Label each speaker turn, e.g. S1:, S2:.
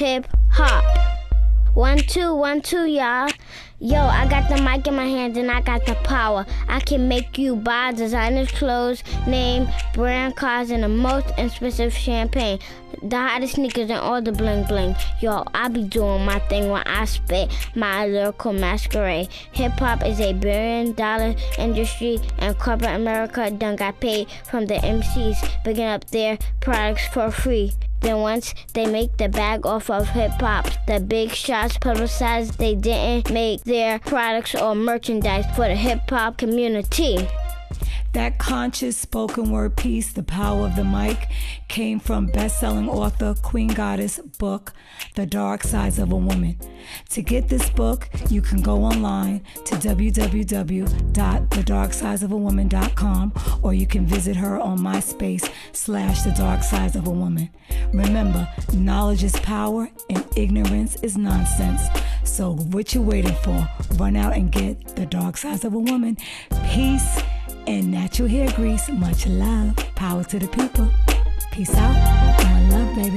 S1: hip hop. One, two, one, two, y'all. Yo, I got the mic in my hands and I got the power. I can make you buy designer's clothes, name, brand cars, and the most expensive champagne. The hottest sneakers and all the bling bling. Yo, I be doing my thing when I spit my lyrical masquerade. Hip hop is a billion dollar industry, and corporate America done got paid from the MCs picking up their products for free. Then once they make the bag off of hip hop, the big shots publicize they didn't make their products or merchandise for the hip hop community.
S2: That conscious spoken word piece, The Power of the Mic, came from best-selling author Queen Goddess book, The Dark Sides of a Woman. To get this book, you can go online to www.thedarksidesofawoman.com or you can visit her on MySpace slash The Dark Sides of a Woman. Remember, knowledge is power and ignorance is nonsense. So what you waiting for? Run out and get The Dark Sides of a Woman. Peace and natural hair grease. Much love. Power to the people. Peace out. One love, baby.